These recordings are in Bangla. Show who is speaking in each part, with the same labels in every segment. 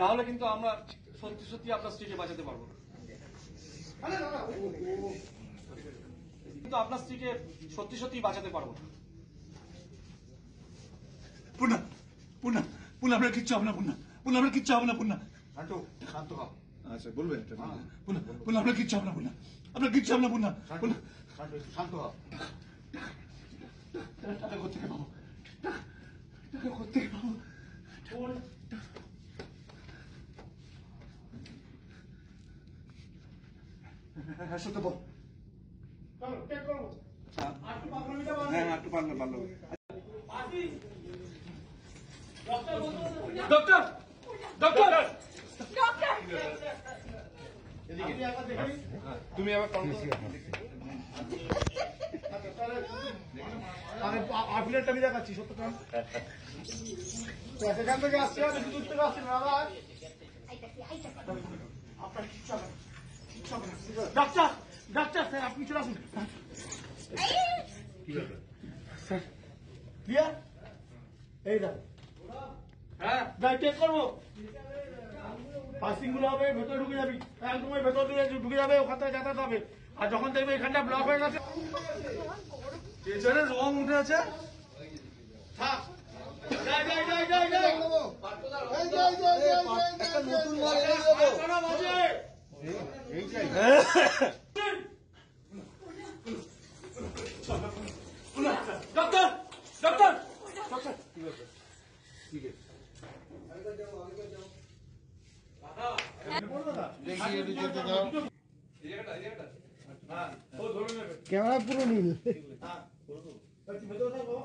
Speaker 1: না হলে কিন্তু আমরা সত্যি সত্যি আপনার স্ত্রীকে বাঁচাতে পারব না। কিন্তু আপনার স্ত্রীকে সত্যি সত্যি বাঁচাতে পারব
Speaker 2: পুনা পুনা পুনা আপনার কিচ্ছু হবে না পুনা। পুনা আপনার কিচ্ছু হবে না পুনা।
Speaker 3: শান্ত হও।
Speaker 2: আচ্ছা বলবেন এটা পুনা পুনা আপনার কিচ্ছু হবে না পুনা। আপনার কিচ্ছু হবে না পুনা।
Speaker 3: শান্ত
Speaker 2: পুনা।
Speaker 3: শান্ত হও।
Speaker 2: টাকা কোথেকে পাবো? টাকা কোথেকে পাবো? হ্যাঁ সত্য বল। হ্যাঁ। একটু পারলে পারল
Speaker 1: ডক্টর ডক্টর
Speaker 3: তুমি আবার কল আমি আপিলেরটা আমি দেখাচ্ছি সত্যকাম সেখান থেকে আসছি আমি দূর থেকে আসছি দাদা আপনার ডাক্তার ডাক্তার স্যার আপনি চলে আসুন ক্লিয়ার এই দেখো হ্যাঁ যাই চেক করব পাসিংগুলো হবে ভেতরে ঢুকে যাবি একদম ভেতর ঢুকে যাবে ওখান থেকে যাতায়াত হবে আর যখন দেখবে এখানটা ব্লক হয়ে গেছে
Speaker 1: পেছনে রং উঠে আছে
Speaker 3: থাক যাই যাই যাই যাই যাই একটা নতুন মাল এনে দেবো
Speaker 1: ডক্টর ডক্টর
Speaker 3: ক্যামেরা পুরো নীল ভেতরে থাকো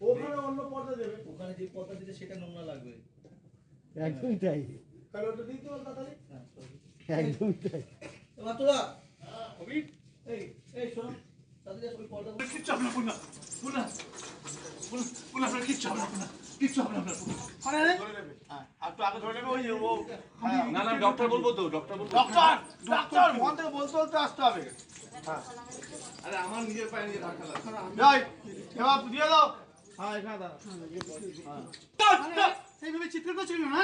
Speaker 3: ওখানে অন্য পর্দা দেবে।
Speaker 4: ওখানে যে পর্দা দিতে সেটা নোংরা লাগবে।
Speaker 5: একদমই তাই।
Speaker 3: কারণ ওটা দিতে বল তাড়াতাড়ি?
Speaker 5: একদমই তাই।
Speaker 4: মাতুলা! তোরা
Speaker 1: অভিক
Speaker 4: এই এই শোনো। ওই পর্দা
Speaker 2: কিচ্ছু হবে না পুনা। পুনা। পুনা পুনা কিচ্ছু হবে না পুনা। কিচ্ছু হবে না
Speaker 3: হ্যাঁ। একটু আগে ধরে নেবে ওই যে ও
Speaker 1: না না ডক্টর বলব তো ডক্টর বলব।
Speaker 3: ডক্টর ডক্টর মন থেকে বলতে বলতে আসতে হবে।
Speaker 1: আরে আমার নিজের পায়ে নিজে ধাক্কা লাগছে।
Speaker 3: এবার দিয়ে দাও। হ্যাঁ এখানে দাঁড়া
Speaker 2: সেইভাবে চিৎকার করছিল না?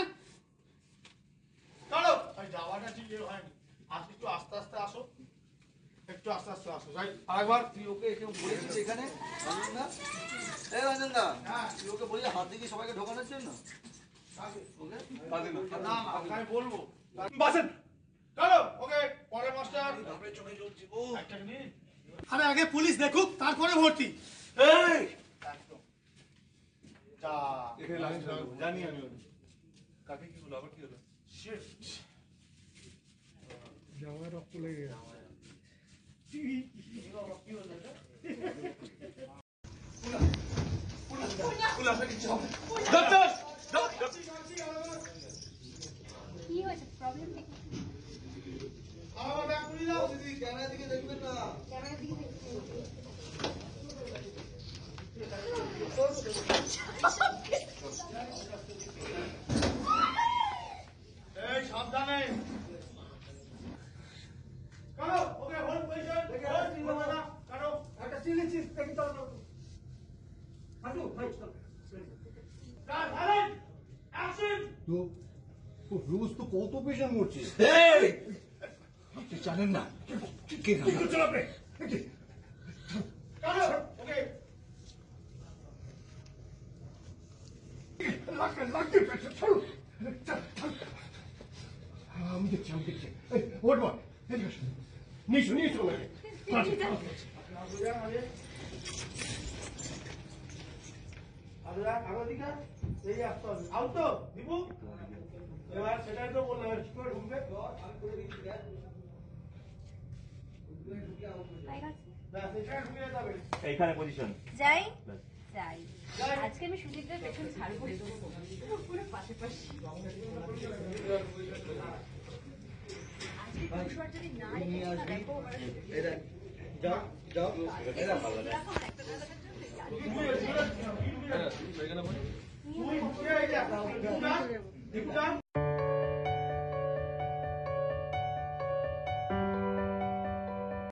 Speaker 3: চলো ভাই যাওয়াটা ঠিক হয়নি। আর একটু আস্তে আস্তে আসো। একটু আস্তে আস্তে আসো। যাই আরেকবার।
Speaker 4: তুই ওকে এখানে বলেছিস এখানে? রঞ্জন দা এই রঞ্জন দা তুই ওকে বলি হাত দিয়ে সবাইকে ঢোকানোর জন্য?
Speaker 3: আমি বলব বাসেন চলো ওকে পরে মাস্টার
Speaker 4: চোখে জ্বলছি ও
Speaker 3: একটা মিনিট
Speaker 2: আরে আগে পুলিশ দেখুক তারপরে ভর্তি
Speaker 3: এই
Speaker 1: জানি আমি কাকে কি হলো আবার কি হলো
Speaker 3: শিট
Speaker 1: ডক্টর
Speaker 6: কি হয়েছে প্রবলেম
Speaker 3: সাবধানে। কাটো ওকে হোল্ড পজিশন কাটো। একটা চিলি চিজ দেখি চলো হাঁটু ভাই চল।
Speaker 5: তো রোজ তো কত পেশেন্ট মরছে
Speaker 2: আপনি জানেন না কে না
Speaker 3: আপনি
Speaker 5: চল। আমি দেখছি আমি দেখছি। এই ওট বল
Speaker 3: দিকে। আসতে হবে। আউট তো দিবু এবার সেটাই তো বললাম এবার কি করে ঢুকবে
Speaker 6: তাই আছে
Speaker 3: ব্যাস এখানে ঢুকে যেতে হবে
Speaker 1: এইখানে পজিশন
Speaker 6: যাই। যাই। আজকে আমি সুদীপদের পেছন ছাড়বো পুরো? পাশে পাশে না